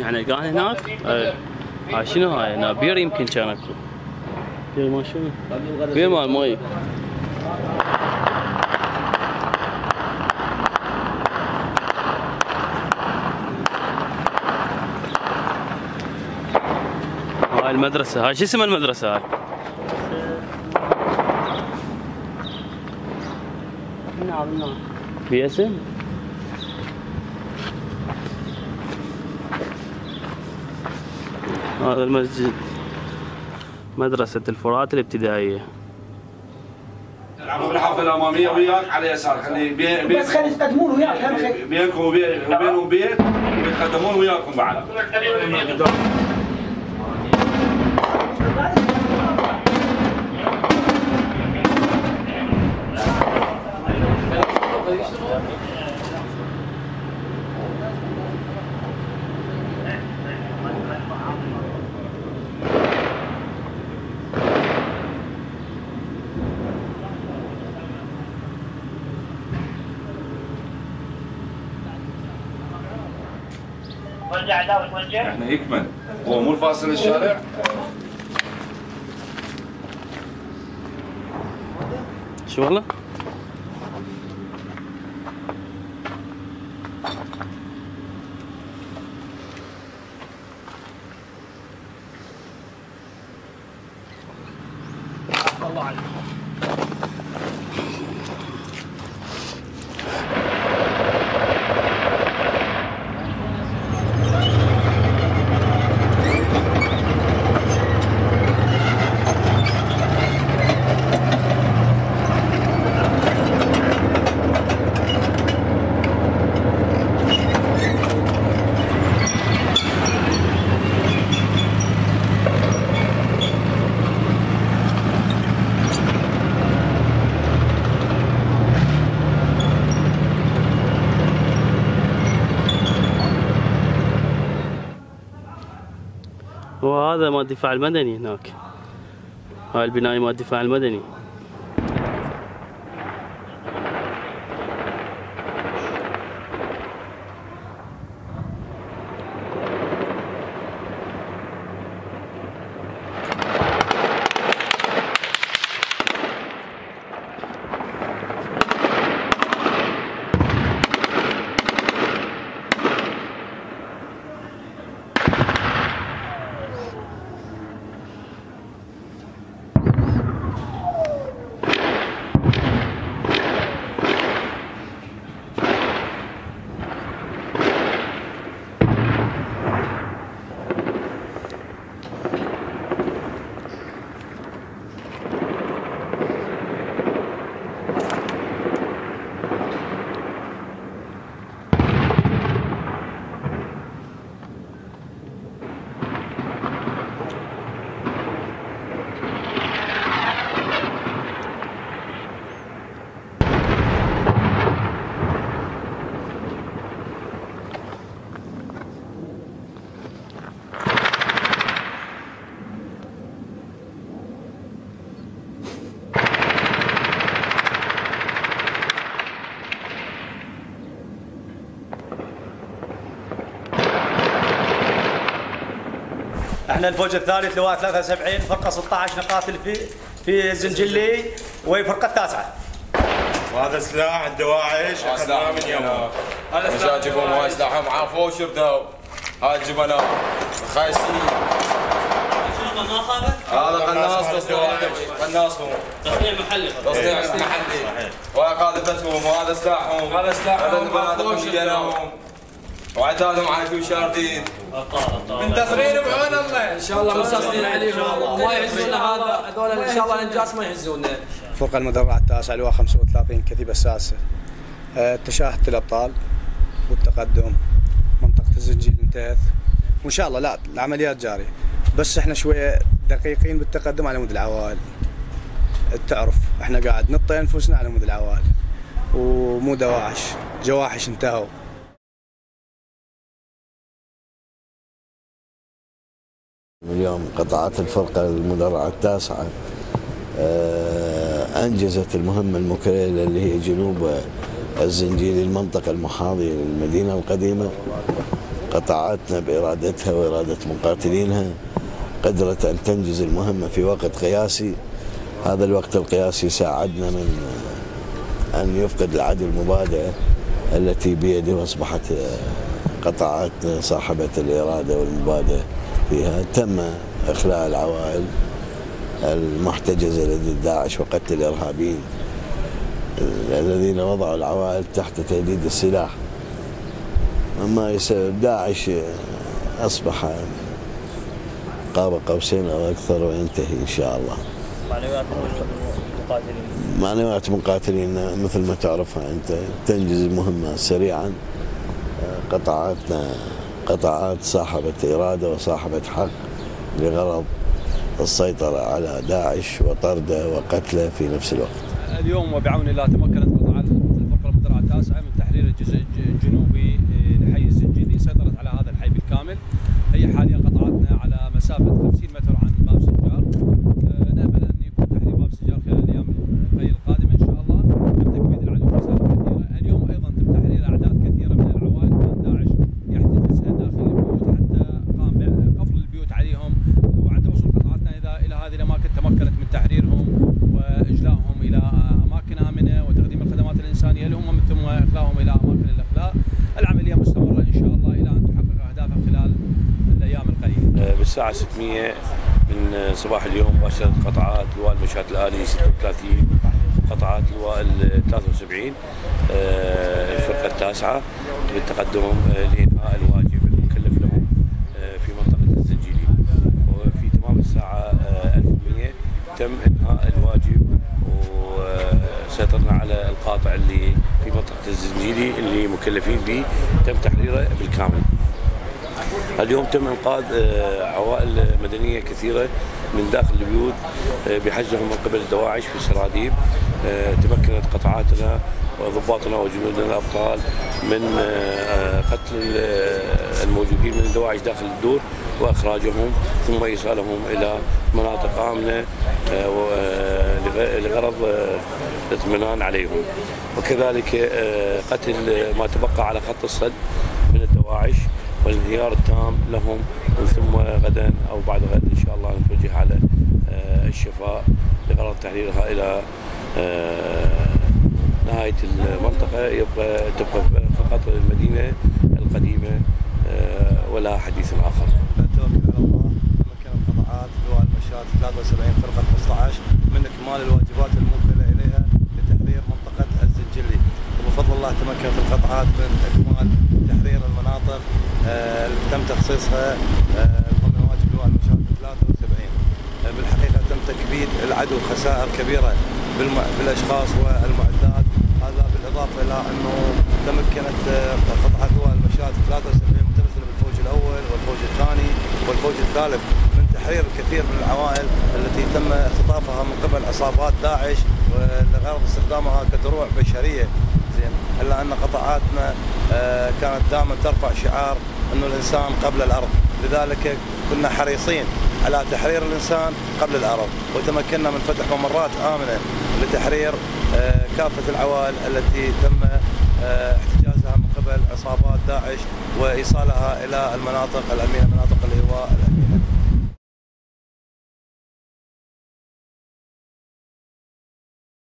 يعني كان هناك آه. هاي شنو هاي هنا بير يمكن كان اكو بير ما شنو بير مال مي هاي المدرسة هاي شو اسم المدرسة هاي؟ في اسم؟ هذا المسجد. مدرسة الفرات الابتدائية. العبوا بالحافة الأمامية وياك على يسار. خلي بي بي بس خلي يتقدمون وياك بينكم وبين وبينهم بيت ويتقدمون وياكم بعد. وزع داول وزع إحنا يكمل هو مو الفاصل الشارع؟ شو والله؟ وهذا مال الدفاع المدني هناك. هاي البناية مال الدفاع المدني. إحنا الفوج الثالث لواء 73 فرقة 16 نقاتل في في الزنجلي وهي فرقة التاسعة. وهذا سلاح الدواعش أخذناه من يوم هذا سلاح جيبهم هاي سلاحهم عافوا وشردوا هاي الجبناء خايسين هذا قناص تصنيع. قناصهم. تصنيع محلي. تصنيع محلي. وقاذفتهم وهذا سلاحهم. هذا سلاحهم. هذا. جناهم. وعتادهم عايشين شاردين. منتصرين بعون الله إن شاء الله منتصرين عليهم. وما يهزونا هذا. هذول إن شاء الله الانجاز ما يهزونا الفرقة المدرعة التاسعة لواء 35 كتيبة السادسة. آه، تشاهدت الأبطال والتقدم. منطقة الزنجيل انتهت. وإن شاء الله لا العمليات جارية. بس إحنا شوية دقيقين بالتقدم على مود العوائل. تعرف إحنا قاعد نطي انفسنا على مود العوائل. ومو دواعش. جواحش انتهوا. اليوم قطعت الفرقة المدرعة التاسعة. آه، أنجزت المهمة المكللة اللي هي جنوب الزنجيري المنطقة المحاذية للمدينة القديمة. قطاعاتنا بإرادتها وإرادة مقاتلينها. قدرت أن تنجز المهمة في وقت قياسي. هذا الوقت القياسي ساعدنا من أن يفقد العدو المبادئة التي بيده وأصبحت قطاعاتنا صاحبة الإرادة والمبادئة فيها تم إخلاء العوائل المحتجزة لدى داعش وقتل الإرهابيين الذين وضعوا العوائل تحت تهديد السلاح. أما يسبب داعش أصبح قاب قوسين أو أكثر وينتهي إن شاء الله. معنويات المقاتلين. معنويات مقاتلين مثل ما تعرفها أنت. تنجز المهمة سريعا. قطاعاتنا قطاعات صاحبة إرادة وصاحبة حق لغرض السيطرة على داعش وطرده وقتله في نفس الوقت. اليوم وبعون الله تمكنت قطاعات الفرقه المدرعه التاسعه من تحرير الجزء الجنوبي لحي الزنجيري سيطرت على هذا الحي بالكامل هي حاليا قطاعاتنا على مسافه 50 متر عن باب سجار آه، نامل ان يكون تحرير باب سجار خلال الأيام القليله القادمه ان شاء الله تم تكبيد العدو خسائر كثيره اليوم أيضا تم تحرير اعداد كثيره من العوائل كان داعش يحتجزها داخل البيوت حتى قام بقفل البيوت عليهم وعند وصول قطاعاتنا إلى إلى هذه الاماكن تمكنت من تحريرهم واجلائهم إلى اماكن امنه وتقديم الانسانيه لهم ومن ثم اخلاهم إلى اماكن الاخلاء. العملية مستمرة إن شاء الله إلى أن تحقق اهدافها خلال الأيام القليله. بالساعة 600 من صباح اليوم باشرت قطعات لواء المشاة الآلي 36 قطعات لواء ال 73 آه، الفرقة التاسعة بالتقدم آه، لإنهاء الواجب المكلف لهم آه، في منطقة الزنجيلي وفي تمام الساعة آه، 1100 تم إنهاء الواجب وسيطرنا على القاطع اللي الزنجيلي اللي مكلفين به تم تحريره بالكامل. اليوم تم إنقاذ آه، عوائل مدنية كثيرة من داخل البيوت آه، بحجزهم من قبل الدواعش في سراديب. آه، تمكنت قطاعاتنا وضباطنا وجنودنا الأبطال من قتل ال- الموجودين من الدواعش داخل الدور وإخراجهم ثم إيصالهم إلى مناطق آمنة لغرض آه، الاطمئنان عليهم. وكذلك آه، قتل ما تبقى على خط الصد من الدواعش والانهيار التام لهم ثم غدا أو بعد غد إن شاء الله نتوجه على آه، الشفاء لغرض تحريرها إلى آه، نهاية المنطقة. يبقى تبقى فقط المدينة القديمة آه، ولا حديث آخر. توكل على الله. تمكنت قطاعات لواء المشاة 73 فرقة 15 من إكمال الواجبات الموكلة إليها لتحرير منطقة الزنجلي. وبفضل الله تمكنت القطاعات من إكمال تحرير المناطق آه، اللي تم تخصيصها آه، ضمن واجب لواء المشاة 73 آه، بالحقيقة تم تكبيد العدو خسائر كبيرة بالأشخاص والمعدات. هذا بالإضافة إلى أنه تمكنت آه، قطعة لواء المشاة 73 متمثلة بالفوج الأول والفوج الثاني والفوج الثالث من تحرير الكثير من العوائل التي تم اختطافها من قبل عصابات داعش لغرض استخدامها كدروع بشرية. زين إلا أن قطاعاتنا آه، كانت دائما ترفع شعار انه الإنسان قبل الأرض. لذلك كنا حريصين على تحرير الإنسان قبل الأرض. وتمكنا من فتح ممرات آمنة لتحرير آه، كافة العوائل التي تم آه، احتجازها من قبل عصابات داعش وإيصالها إلى المناطق الامنه مناطق اللي هو